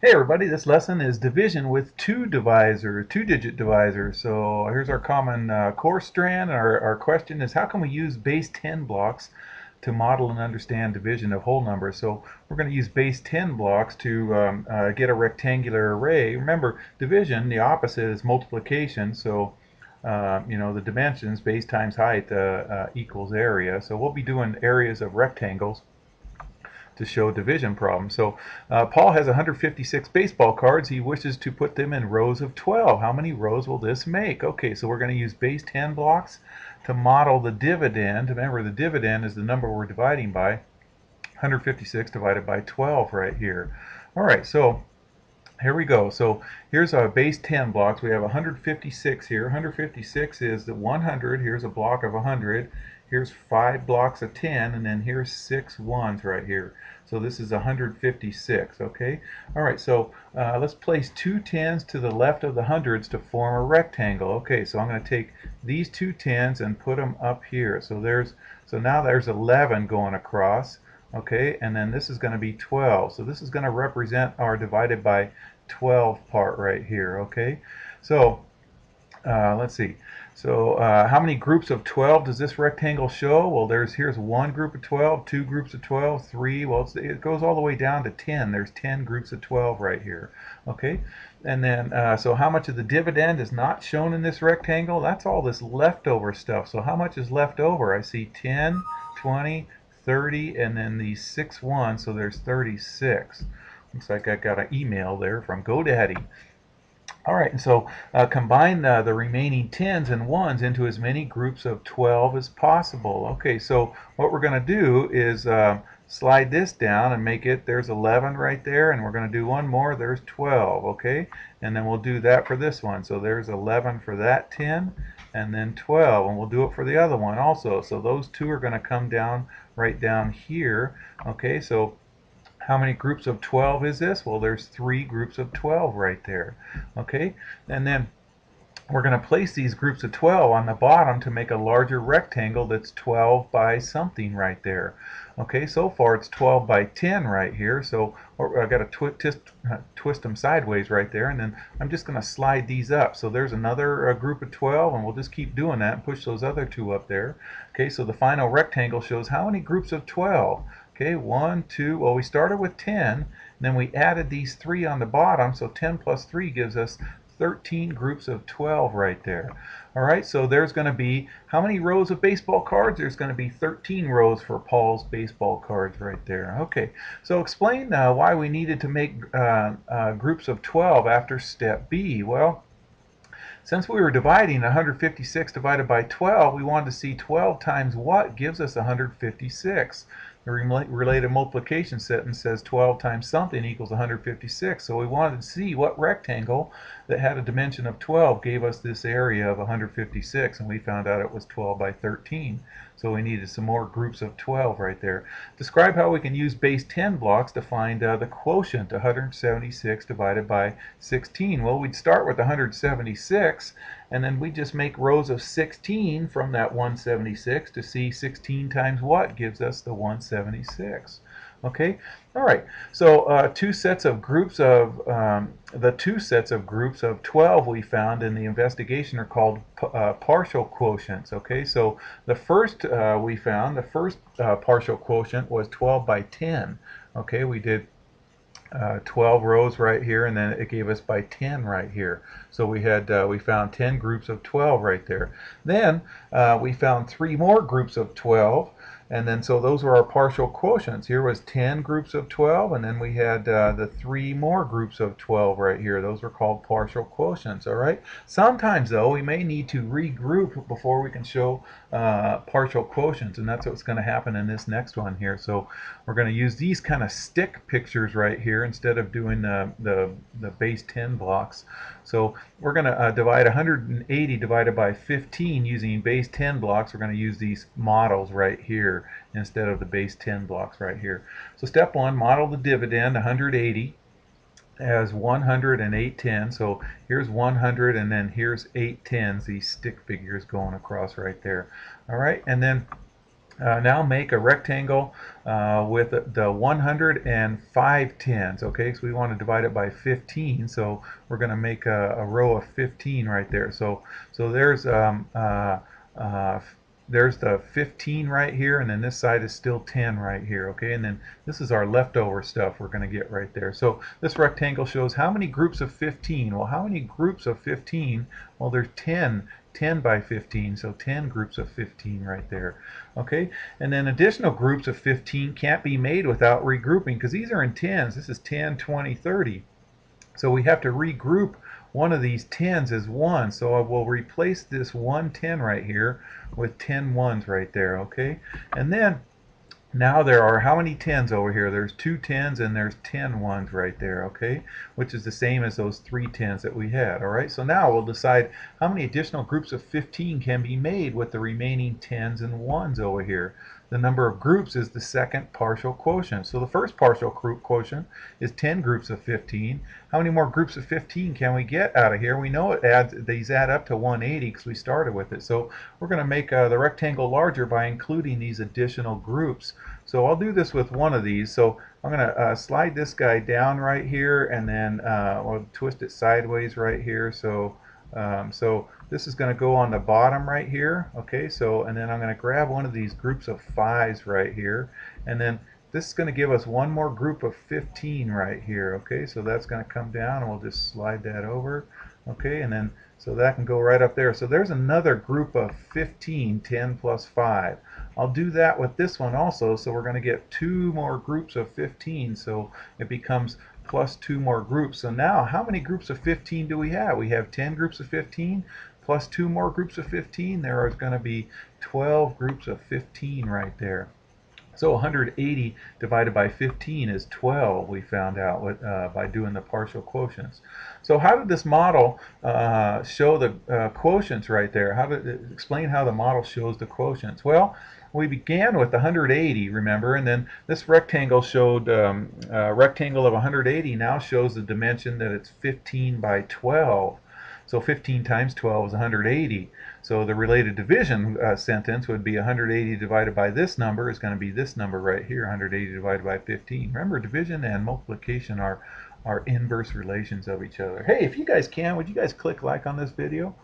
Hey everybody, this lesson is division with two divisors, two-digit divisors. So here's our common uh, core strand. Our, our question is how can we use base 10 blocks to model and understand division of whole numbers? So we're going to use base 10 blocks to um, uh, get a rectangular array. Remember, division, the opposite is multiplication. So uh, you know, the dimensions, base times height, uh, uh, equals area. So we'll be doing areas of rectangles to show division problems. So uh, Paul has 156 baseball cards. He wishes to put them in rows of 12. How many rows will this make? Okay, so we're going to use base 10 blocks to model the dividend. Remember, the dividend is the number we're dividing by. 156 divided by 12 right here. All right, so here we go. So here's our base 10 blocks. We have 156 here. 156 is the 100. Here's a block of 100 here's five blocks of 10 and then here's six ones right here. So this is 156 okay? Alright so uh, let's place two tens to the left of the hundreds to form a rectangle. Okay so I'm going to take these two tens and put them up here. So there's so now there's 11 going across okay? And then this is going to be 12 so this is going to represent our divided by 12 part right here okay? So uh, let's see. So uh, how many groups of 12 does this rectangle show? Well, there's here's one group of 12, two groups of 12, three. Well, it goes all the way down to 10. There's 10 groups of 12 right here. Okay, and then uh, so how much of the dividend is not shown in this rectangle? That's all this leftover stuff. So how much is left over? I see 10, 20, 30, and then these six ones. So there's 36. Looks like I got an email there from GoDaddy. All right, and so uh, combine uh, the remaining tens and ones into as many groups of 12 as possible. Okay, so what we're going to do is uh, slide this down and make it, there's 11 right there, and we're going to do one more, there's 12, okay? And then we'll do that for this one. So there's 11 for that 10, and then 12, and we'll do it for the other one also. So those two are going to come down right down here, okay? So how many groups of 12 is this? Well, there's three groups of 12 right there. Okay, and then we're going to place these groups of 12 on the bottom to make a larger rectangle that's 12 by something right there. Okay, so far it's 12 by 10 right here, so I've got to twi twist, uh, twist them sideways right there, and then I'm just going to slide these up. So there's another uh, group of 12, and we'll just keep doing that and push those other two up there. Okay, so the final rectangle shows how many groups of 12? Okay, one, two, well we started with 10, then we added these three on the bottom, so 10 plus 3 gives us 13 groups of 12 right there. All right, so there's going to be, how many rows of baseball cards? There's going to be 13 rows for Paul's baseball cards right there. Okay, so explain uh, why we needed to make uh, uh, groups of 12 after step B. Well, since we were dividing 156 divided by 12, we wanted to see 12 times what gives us 156. The related multiplication sentence says 12 times something equals 156. So we wanted to see what rectangle that had a dimension of 12 gave us this area of 156, and we found out it was 12 by 13. So we needed some more groups of 12 right there. Describe how we can use base 10 blocks to find uh, the quotient, 176 divided by 16. Well, we'd start with 176, and then we just make rows of 16 from that 176 to see 16 times what gives us the 176. Okay, all right. So uh, two sets of groups of um, the two sets of groups of 12 we found in the investigation are called uh, partial quotients. Okay, so the first uh, we found the first uh, partial quotient was 12 by 10. Okay, we did uh, 12 rows right here and then it gave us by 10 right here so we had uh, we found 10 groups of 12 right there then we found three more groups of 12 and then so those were our partial quotients. Here was 10 groups of 12, and then we had uh, the three more groups of 12 right here. Those were called partial quotients, all right? Sometimes, though, we may need to regroup before we can show uh, partial quotients, and that's what's going to happen in this next one here. So we're going to use these kind of stick pictures right here instead of doing the, the, the base 10 blocks. So we're going to uh, divide 180 divided by 15 using base 10 blocks. We're going to use these models right here instead of the base 10 blocks right here. So step one, model the dividend 180 as 100 and 8 tens. So here's 100 and then here's 8 tens, these stick figures going across right there. All right, and then uh, now make a rectangle uh, with the 100 and 5 tens okay so we want to divide it by 15 so we're going to make a, a, row of 15 right there so so there's um, uh, uh there's the 15 right here and then this side is still 10 right here okay? And then this is our leftover stuff we're going to get right there. So this rectangle shows how many groups of 15 well how many groups of 15 well there's 10 10 by 15 so 10 groups of 15 right there okay? And then additional groups of 15 can't be made without regrouping because these are in tens. This is 10 20 30 so we have to regroup one of these tens is one. So I will replace this 110 right here with 10 ones right there okay? And then now there are how many tens over here? There's two tens and there's ten ones right there okay? Which is the same as those three tens that we had alright so now we'll decide how many additional groups of 15 can be made with the remaining tens and ones over here the number of groups is the second partial quotient. So the first partial quotient is 10 groups of 15. How many more groups of 15 can we get out of here? We know it adds these add up to 180 because we started with it. So we're going to make uh, the rectangle larger by including these additional groups. So I'll do this with one of these. So I'm going to uh, slide this guy down right here and then uh, we'll twist it sideways right here. So um, so this is going to go on the bottom right here. Okay, so and then I'm going to grab one of these groups of fives right here, and then this is going to give us one more group of 15 right here. Okay, so that's going to come down, and we'll just slide that over. Okay, and then so that can go right up there. So there's another group of 15, 10 plus 5. I'll do that with this one also, so we're going to get two more groups of 15, so it becomes plus two more groups. So now, how many groups of 15 do we have? We have 10 groups of 15 plus two more groups of 15. There is going to be 12 groups of 15 right there. So 180 divided by 15 is 12, we found out with, uh, by doing the partial quotients. So how did this model uh, show the uh, quotients right there? How did explain how the model shows the quotients? Well, we began with 180, remember, and then this rectangle showed um, a rectangle of 180 now shows the dimension that it's 15 by 12. So 15 times 12 is 180. So the related division uh, sentence would be 180 divided by this number is going to be this number right here, 180 divided by 15. Remember, division and multiplication are, are inverse relations of each other. Hey, if you guys can, would you guys click like on this video?